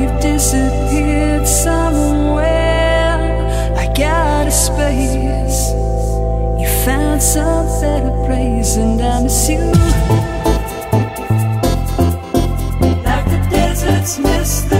You've disappeared somewhere. I got a space. You found some better place, and I miss you. Like the deserts miss the